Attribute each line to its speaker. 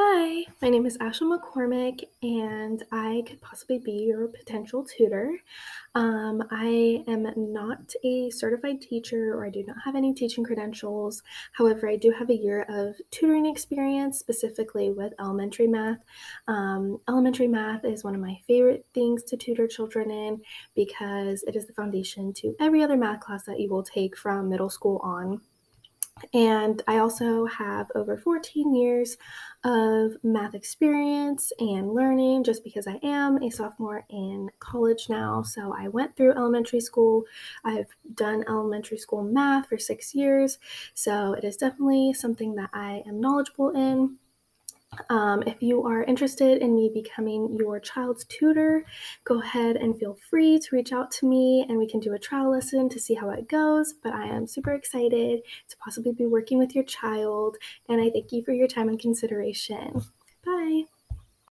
Speaker 1: Hi, my name is Ashlin McCormick, and I could possibly be your potential tutor. Um, I am not a certified teacher, or I do not have any teaching credentials. However, I do have a year of tutoring experience, specifically with elementary math. Um, elementary math is one of my favorite things to tutor children in because it is the foundation to every other math class that you will take from middle school on. And I also have over 14 years of math experience and learning just because I am a sophomore in college now. So I went through elementary school. I've done elementary school math for six years. So it is definitely something that I am knowledgeable in. Um, if you are interested in me becoming your child's tutor, go ahead and feel free to reach out to me and we can do a trial lesson to see how it goes. But I am super excited to possibly be working with your child and I thank you for your time and consideration.